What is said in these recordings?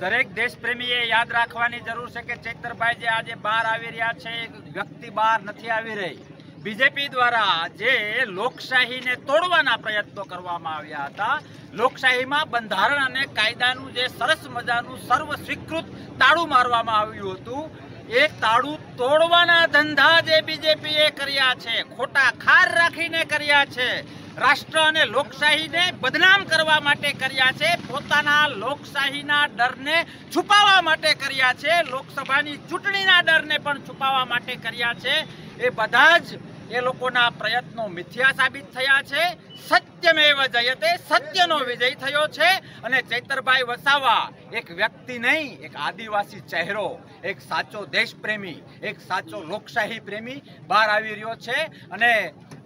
દરેક દેશપ્રેમીએ યાદ રાખવાની જરૂર છે કે ચેતરભાઈ જે આજે બહાર આવી રહ્યા છે વ્યક્તિ બહાર નથી આવી રહી. બીજેપી દ્વારા જે લોકશાહીને તોડવાના પ્રયત્નો કરવામાં આવ્યા હતા. લોકશાહીમાં બંધારણ અને કાયદાનું જે સરસ મજાનું સર્વ સ્વીકૃત તાળું મારવામાં આવ્યું હતું. એ તાળું તોડવાના ધંધા જે બીજેપીએ કર્યા છે, ખોટા ખાર રાખીને કર્યા છે. રાષ્ટ્ર અને લોકશાહીને બદનામ કરવા માટે કર્યા છે, પોતાના લોકશાહીના ડરને છુપાવવા માટે કર્યા છે, લોકસભાની ચૂંટણીના ડરને પણ છુપાવવા માટે કર્યા છે. એ બધા જ એ લોકોના પ્રયત્નો મિથ્યા સાબિત થયા છે. સત્યમેવ જયતે સત્યનો વિજય થયો છે અને ચૈતરભાઈ વસાવા એક વ્યક્તિ નહીં, એક આદિવાસી ચહેરો, એક સાચો દેશપ્રેમી, એક સાચો લોકશાહી પ્રેમી બહાર આવી રહ્યો છે અને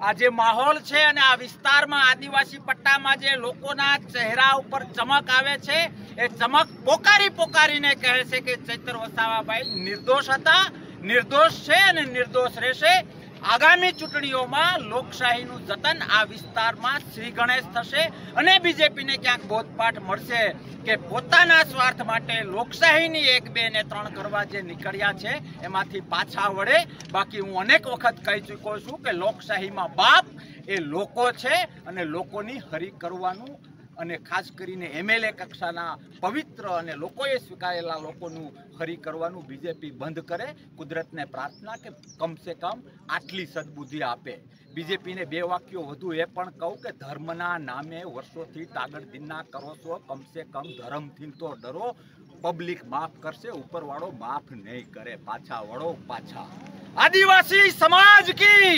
આ જે માહોલ છે અને આ વિસ્તારમાં આદિવાસી પટ્ટામાં જે લોકોના ચહેરા ઉપર ચમક આવે છે, એ ચમક પોકારી પોકારીને કહે છે કે ચૈતર વસાવાભાઈ નિર્દોષ હતા, નિર્દોષ છે અને નિર્દોષ રહેશે. આગામી ચૂંટણીઓમાં લોકશાહીનું જતન આ વિસ્તારમાં શ્રી ગણેશ થશે અને બીજેપીને ક્યાંક બોધપાઠ મળશે કે પોતાના સ્વાર્થ માટે લોકશાહીની એક, બે ને ત્રણ કરવા જે નીકળ્યા છે, એમાંથી પાછા વળે. બાકી હું અનેક વખત કહી ચૂક્યો છું કે લોકશાહીમાં બાપ એ લોકો છે અને લોકોની હરી કરવાનું અને ખાસ કરીને એમએલએ કક્ષાના પવિત્ર અને લોકોએ સ્વીકારેલા લોકોનું ફરી કરવાનું બીજેપી બંધ કરે, કુદરતને પ્રાર્થના કે કમસે કમ આટલી સદબુદ્ધિ આપે. બીજેપીને બે વાક્યો વધુ એ પણ કહું કે ધર્મના નામે વર્ષોથી તાગડદિનના કરો છો, કમસે કમ ધર્મથી તો ડરો. પબ્લિક માફ કરશે, ઉપરવાળો માફ નહીં કરે. પાછા વળો પાછા. આદિવાસી સમાજ કી